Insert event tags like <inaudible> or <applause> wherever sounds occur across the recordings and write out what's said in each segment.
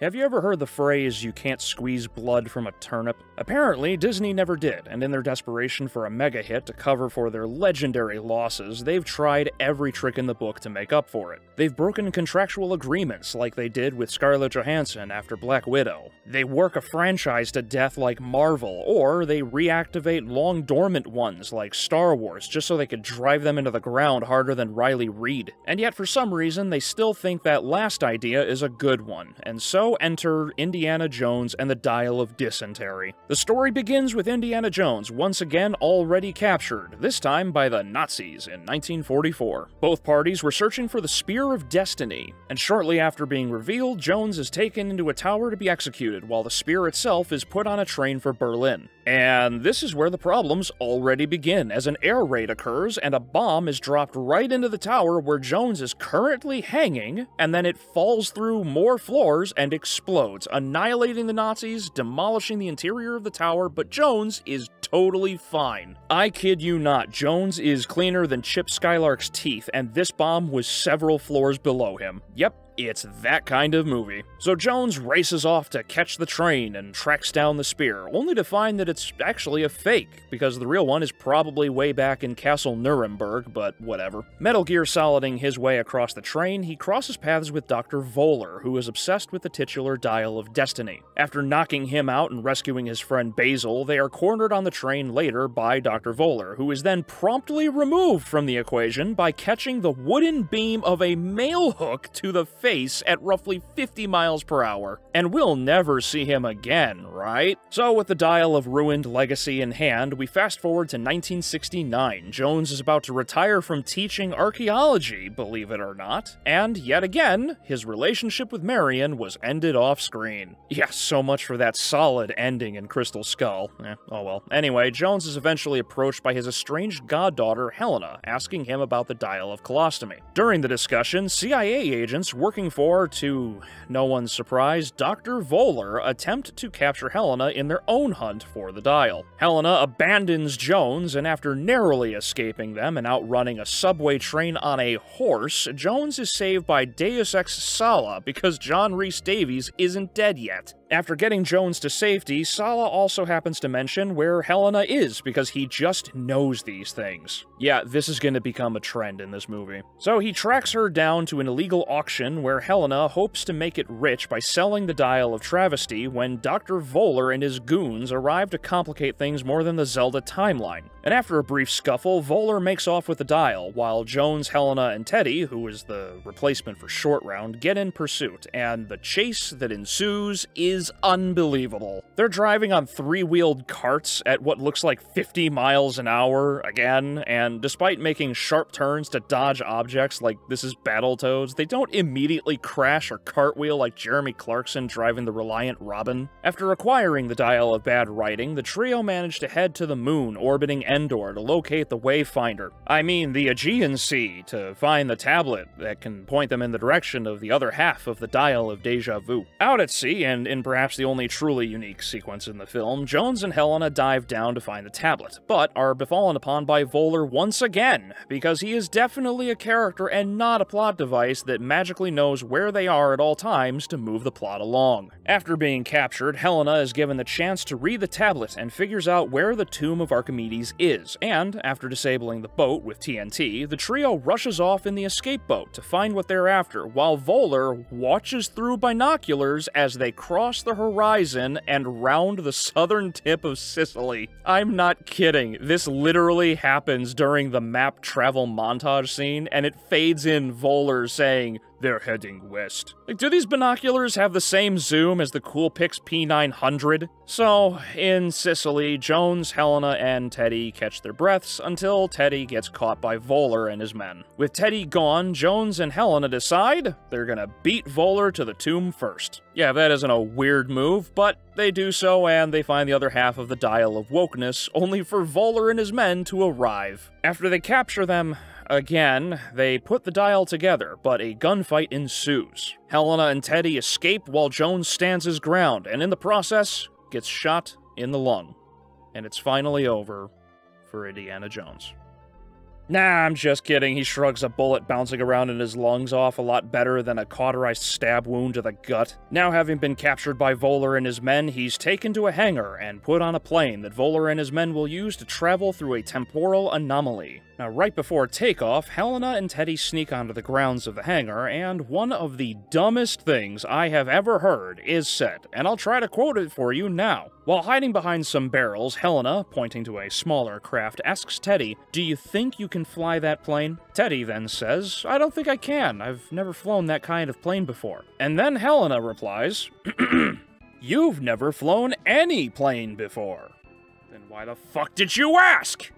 Have you ever heard the phrase, you can't squeeze blood from a turnip? Apparently, Disney never did, and in their desperation for a mega hit to cover for their legendary losses, they've tried every trick in the book to make up for it. They've broken contractual agreements like they did with Scarlett Johansson after Black Widow. They work a franchise to death like Marvel, or they reactivate long dormant ones like Star Wars just so they could drive them into the ground harder than Riley Reid. And yet, for some reason, they still think that last idea is a good one, and so enter Indiana Jones and the Dial of Dysentery. The story begins with Indiana Jones once again already captured, this time by the Nazis in 1944. Both parties were searching for the Spear of Destiny, and shortly after being revealed, Jones is taken into a tower to be executed while the spear itself is put on a train for Berlin. And this is where the problems already begin, as an air raid occurs and a bomb is dropped right into the tower where Jones is currently hanging, and then it falls through more floors and explodes, annihilating the Nazis, demolishing the interior of the tower, but Jones is totally fine. I kid you not, Jones is cleaner than Chip Skylark's teeth, and this bomb was several floors below him. Yep, it's that kind of movie. So Jones races off to catch the train and tracks down the spear, only to find that it's actually a fake, because the real one is probably way back in Castle Nuremberg, but whatever. Metal Gear Soliding his way across the train, he crosses paths with Dr. Voller, who is obsessed with the titular Dial of Destiny. After knocking him out and rescuing his friend Basil, they are cornered on the train later by Dr. Voller, who is then promptly removed from the equation by catching the wooden beam of a mail hook to the face face at roughly 50 miles per hour, and we'll never see him again, right? So, with the dial of ruined legacy in hand, we fast forward to 1969. Jones is about to retire from teaching archaeology, believe it or not, and yet again, his relationship with Marion was ended off screen. Yeah, so much for that solid ending in Crystal Skull. Eh, oh well. Anyway, Jones is eventually approached by his estranged goddaughter, Helena, asking him about the dial of colostomy. During the discussion, CIA agents working working for, to no one's surprise, Dr. Voller attempt to capture Helena in their own hunt for the dial. Helena abandons Jones, and after narrowly escaping them and outrunning a subway train on a horse, Jones is saved by Deus Ex Sallah because John Rhys Davies isn't dead yet. After getting Jones to safety, Sallah also happens to mention where Helena is because he just knows these things. Yeah, this is going to become a trend in this movie. So he tracks her down to an illegal auction where Helena hopes to make it rich by selling the Dial of Travesty when Dr. Voller and his goons arrive to complicate things more than the Zelda timeline. And after a brief scuffle, Voller makes off with the Dial, while Jones, Helena, and Teddy, who is the replacement for Short Round, get in pursuit, and the chase that ensues is unbelievable. They're driving on three-wheeled carts at what looks like 50 miles an hour again, and despite making sharp turns to dodge objects like this is Battletoads, they don't immediately crash or cartwheel like Jeremy Clarkson driving the Reliant Robin. After acquiring the Dial of Bad Writing, the trio managed to head to the moon orbiting Endor to locate the Wayfinder. I mean, the Aegean Sea, to find the tablet that can point them in the direction of the other half of the Dial of Deja Vu. Out at sea, and in perhaps the only truly unique sequence in the film, Jones and Helena dive down to find the tablet, but are befallen upon by Voller once again, because he is definitely a character and not a plot device that magically knows where they are at all times to move the plot along. After being captured, Helena is given the chance to read the tablet and figures out where the Tomb of Archimedes is, and after disabling the boat with TNT, the trio rushes off in the escape boat to find what they're after, while Voller watches through binoculars as they cross the horizon and round the southern tip of Sicily. I'm not kidding. This literally happens during the map travel montage scene, and it fades in Voller saying, they're heading west. Like, do these binoculars have the same zoom as the Coolpix P900? So, in Sicily, Jones, Helena, and Teddy catch their breaths until Teddy gets caught by Voller and his men. With Teddy gone, Jones and Helena decide they're gonna beat Voller to the tomb first. Yeah, that isn't a weird move, but they do so and they find the other half of the Dial of Wokeness, only for Voller and his men to arrive. After they capture them, Again, they put the dial together, but a gunfight ensues. Helena and Teddy escape while Jones stands his ground, and in the process, gets shot in the lung. And it's finally over for Indiana Jones. Nah, I'm just kidding. He shrugs a bullet bouncing around in his lungs off a lot better than a cauterized stab wound to the gut. Now, having been captured by Voller and his men, he's taken to a hangar and put on a plane that Voller and his men will use to travel through a temporal anomaly. Now, right before takeoff, Helena and Teddy sneak onto the grounds of the hangar, and one of the dumbest things I have ever heard is said, and I'll try to quote it for you now. While hiding behind some barrels, Helena, pointing to a smaller craft, asks Teddy, Do you think you can fly that plane? Teddy then says, I don't think I can. I've never flown that kind of plane before. And then Helena replies, <clears throat> You've never flown any plane before. Then why the fuck did you ask?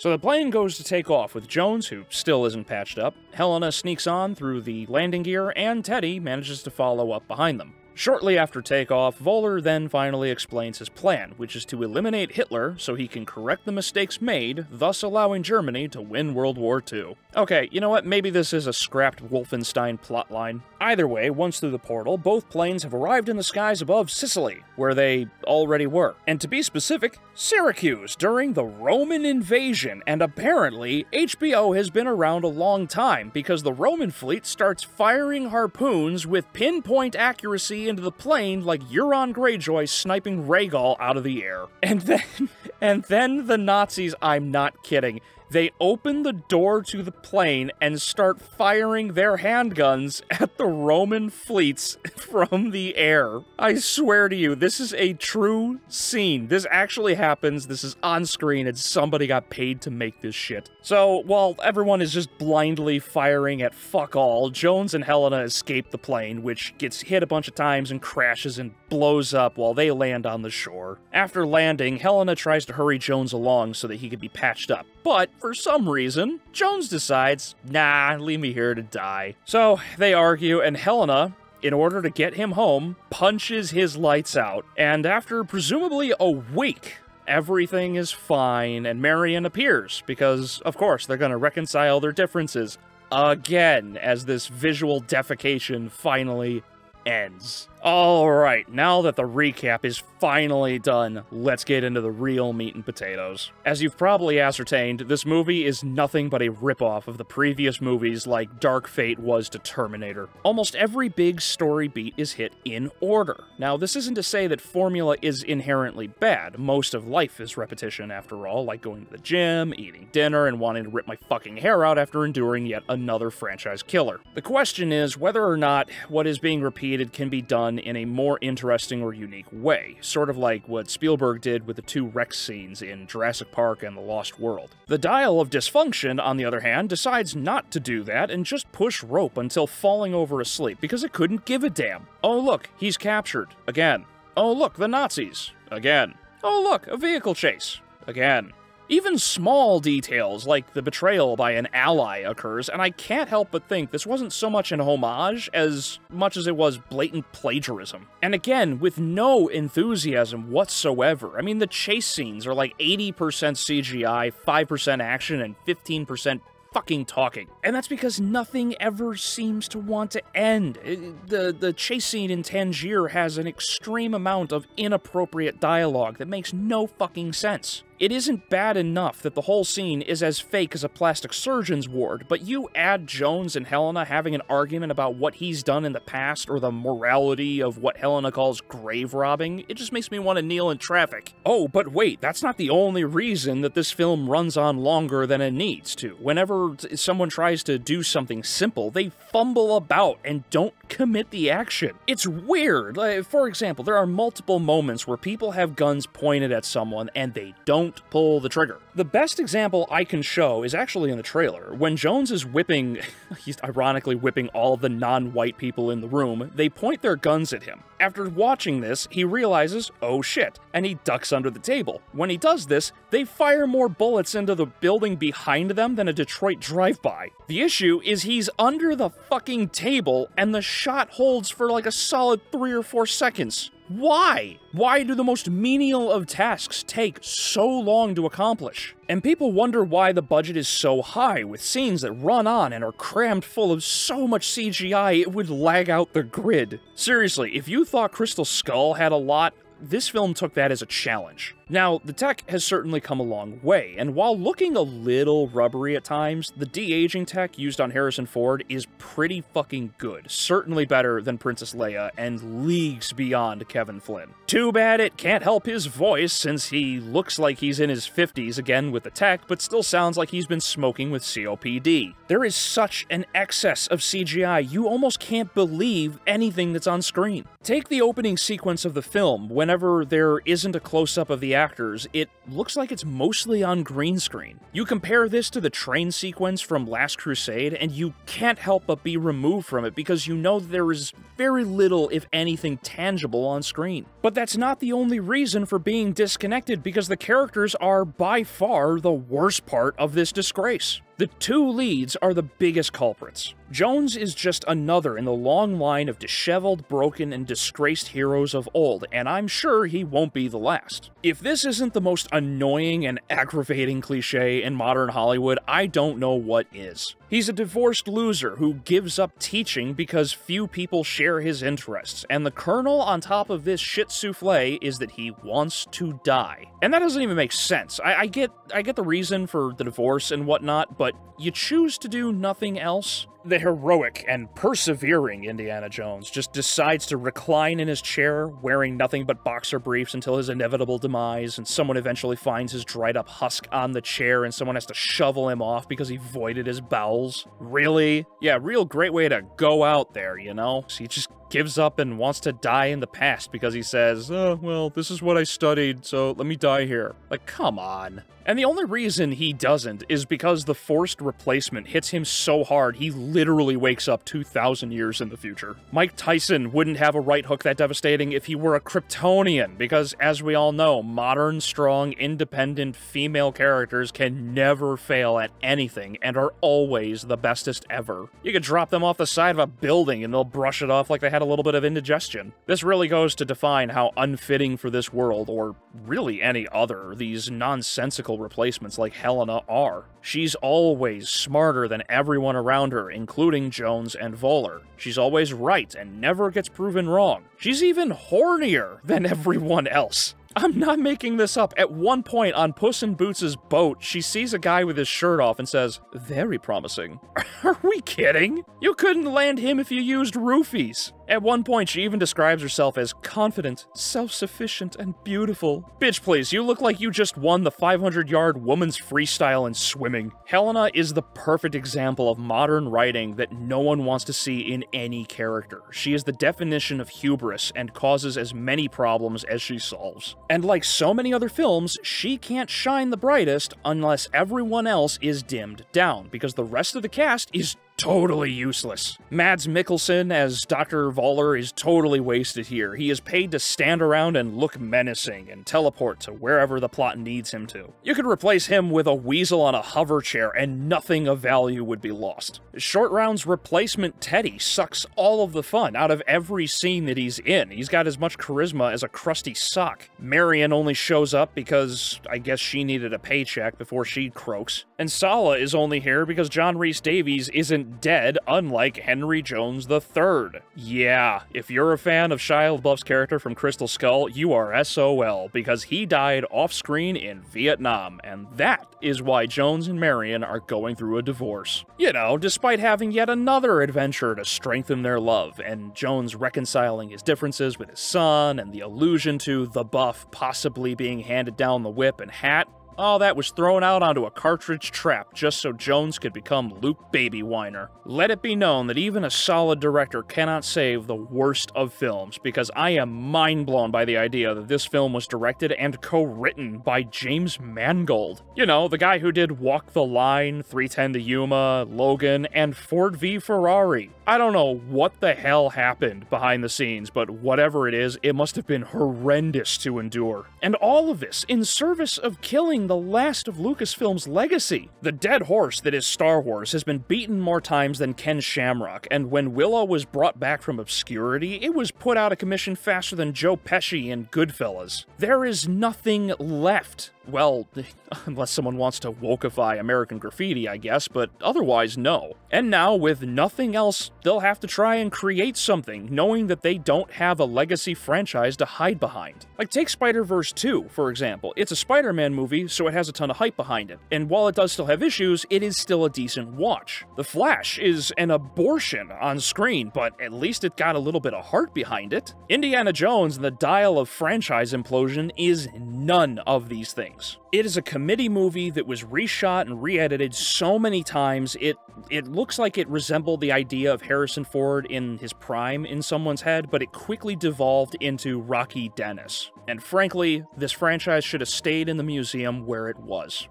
So the plane goes to take off with Jones, who still isn't patched up. Helena sneaks on through the landing gear, and Teddy manages to follow up behind them. Shortly after takeoff, Voller then finally explains his plan, which is to eliminate Hitler so he can correct the mistakes made, thus allowing Germany to win World War II. Okay, you know what? Maybe this is a scrapped Wolfenstein plotline. Either way, once through the portal, both planes have arrived in the skies above Sicily, where they already were. And to be specific, Syracuse during the Roman invasion, and apparently, HBO has been around a long time because the Roman fleet starts firing harpoons with pinpoint accuracy into the plane like Euron Greyjoy sniping Rhaegal out of the air. And then, <laughs> and then the Nazis, I'm not kidding, they open the door to the plane and start firing their handguns <laughs> at the Roman fleets <laughs> from the air. I swear to you, this is a true scene. This actually happens. This is on screen, and somebody got paid to make this shit. So, while everyone is just blindly firing at fuck all, Jones and Helena escape the plane, which gets hit a bunch of times and crashes and blows up while they land on the shore. After landing, Helena tries to hurry Jones along so that he could be patched up. But for some reason, Jones decides, nah, leave me here to die. So they argue, and Helena, in order to get him home, punches his lights out. And after presumably a week, everything is fine, and Marion appears, because, of course, they're gonna reconcile their differences again as this visual defecation finally ends. Alright, now that the recap is finally done, let's get into the real meat and potatoes. As you've probably ascertained, this movie is nothing but a ripoff of the previous movies like Dark Fate was to Terminator. Almost every big story beat is hit in order. Now, this isn't to say that formula is inherently bad. Most of life is repetition, after all, like going to the gym, eating dinner, and wanting to rip my fucking hair out after enduring yet another franchise killer. The question is whether or not what is being repeated can be done done in a more interesting or unique way, sort of like what Spielberg did with the two Rex scenes in Jurassic Park and The Lost World. The Dial of Dysfunction, on the other hand, decides not to do that and just push rope until falling over asleep because it couldn't give a damn. Oh look, he's captured. Again. Oh look, the Nazis. Again. Oh look, a vehicle chase. Again. Even small details, like the betrayal by an ally, occurs, and I can't help but think this wasn't so much an homage as much as it was blatant plagiarism. And again, with no enthusiasm whatsoever. I mean, the chase scenes are like 80% CGI, 5% action, and 15% fucking talking. And that's because nothing ever seems to want to end. The, the chase scene in Tangier has an extreme amount of inappropriate dialogue that makes no fucking sense. It isn't bad enough that the whole scene is as fake as a plastic surgeon's ward, but you add Jones and Helena having an argument about what he's done in the past or the morality of what Helena calls grave robbing, it just makes me want to kneel in traffic. Oh, but wait, that's not the only reason that this film runs on longer than it needs to. Whenever someone tries to do something simple, they fumble about and don't commit the action. It's weird. Like, for example, there are multiple moments where people have guns pointed at someone and they don't don't pull the trigger. The best example I can show is actually in the trailer. When Jones is whipping, <laughs> he's ironically whipping all the non-white people in the room, they point their guns at him. After watching this, he realizes, oh shit, and he ducks under the table. When he does this, they fire more bullets into the building behind them than a Detroit drive-by. The issue is he's under the fucking table, and the shot holds for like a solid three or four seconds. Why? Why do the most menial of tasks take so long to accomplish? And people wonder why the budget is so high, with scenes that run on and are crammed full of so much CGI it would lag out the grid. Seriously, if you thought Crystal Skull had a lot, this film took that as a challenge. Now, the tech has certainly come a long way, and while looking a little rubbery at times, the de-aging tech used on Harrison Ford is pretty fucking good, certainly better than Princess Leia, and leagues beyond Kevin Flynn. Too bad it can't help his voice, since he looks like he's in his 50s again with the tech, but still sounds like he's been smoking with COPD. There is such an excess of CGI, you almost can't believe anything that's on screen. Take the opening sequence of the film, whenever there isn't a close-up of the actors, it looks like it's mostly on green screen. You compare this to the train sequence from Last Crusade, and you can't help but be removed from it because you know there is very little, if anything, tangible on screen. But that's not the only reason for being disconnected because the characters are by far the worst part of this disgrace. The two leads are the biggest culprits. Jones is just another in the long line of disheveled, broken, and disgraced heroes of old, and I'm sure he won't be the last. If this isn't the most annoying and aggravating cliche in modern Hollywood, I don't know what is. He's a divorced loser who gives up teaching because few people share his interests, and the kernel on top of this shit souffle is that he wants to die. And that doesn't even make sense. I, I get I get the reason for the divorce and whatnot, but you choose to do nothing else? The heroic and persevering Indiana Jones just decides to recline in his chair, wearing nothing but boxer briefs until his inevitable demise, and someone eventually finds his dried up husk on the chair and someone has to shovel him off because he voided his bowels. Really? Yeah, real great way to go out there, you know? So he just gives up and wants to die in the past because he says, oh, well, this is what I studied, so let me die here. Like, come on. And the only reason he doesn't is because the forced replacement hits him so hard he literally wakes up 2,000 years in the future. Mike Tyson wouldn't have a right hook that devastating if he were a Kryptonian, because as we all know, modern, strong, independent female characters can never fail at anything and are always the bestest ever. You could drop them off the side of a building and they'll brush it off like they had a little bit of indigestion. This really goes to define how unfitting for this world, or really any other, these nonsensical replacements like Helena are. She's always smarter than everyone around her, including Jones and Voller. She's always right and never gets proven wrong. She's even hornier than <laughs> everyone else. I'm not making this up. At one point on Puss in Boots' boat, she sees a guy with his shirt off and says, Very promising. <laughs> Are we kidding? You couldn't land him if you used roofies. At one point, she even describes herself as confident, self-sufficient, and beautiful. Bitch, please, you look like you just won the 500-yard woman's freestyle in swimming. Helena is the perfect example of modern writing that no one wants to see in any character. She is the definition of hubris and causes as many problems as she solves. And like so many other films, she can't shine the brightest unless everyone else is dimmed down, because the rest of the cast is totally useless. Mads Mikkelsen as Dr. Voller is totally wasted here. He is paid to stand around and look menacing and teleport to wherever the plot needs him to. You could replace him with a weasel on a hover chair and nothing of value would be lost. Short Round's replacement Teddy sucks all of the fun out of every scene that he's in. He's got as much charisma as a crusty sock. Marion only shows up because I guess she needed a paycheck before she croaks. And Sallah is only here because John Rhys Davies isn't dead, unlike Henry Jones III. Yeah, if you're a fan of Shia LaBeouf's character from Crystal Skull, you are SOL, because he died off-screen in Vietnam, and that is why Jones and Marion are going through a divorce. You know, despite having yet another adventure to strengthen their love, and Jones reconciling his differences with his son, and the allusion to the buff possibly being handed down the whip and hat, all that was thrown out onto a cartridge trap just so Jones could become Luke Baby Whiner. Let it be known that even a solid director cannot save the worst of films, because I am mind blown by the idea that this film was directed and co written by James Mangold. You know, the guy who did Walk the Line, 310 to Yuma, Logan, and Ford v Ferrari. I don't know what the hell happened behind the scenes, but whatever it is, it must have been horrendous to endure. And all of this in service of killing the last of Lucasfilm's legacy. The dead horse that is Star Wars has been beaten more times than Ken Shamrock, and when Willow was brought back from obscurity, it was put out of commission faster than Joe Pesci in Goodfellas. There is nothing left Well, <laughs> unless someone wants to wokeify American graffiti, I guess, but otherwise, no. And now, with nothing else, they'll have to try and create something, knowing that they don't have a legacy franchise to hide behind. Like, take Spider Verse 2, for example. It's a Spider Man movie, so it has a ton of hype behind it. And while it does still have issues, it is still a decent watch. The Flash is an abortion on screen, but at least it got a little bit of heart behind it. Indiana Jones and the Dial of franchise implosion is none of these things. It is a committee movie that was reshot and re-edited so many times, it it looks like it resembled the idea of Harrison Ford in his prime in someone's head, but it quickly devolved into Rocky Dennis. And frankly, this franchise should have stayed in the museum where it was.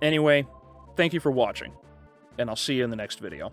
Anyway, thank you for watching, and I'll see you in the next video.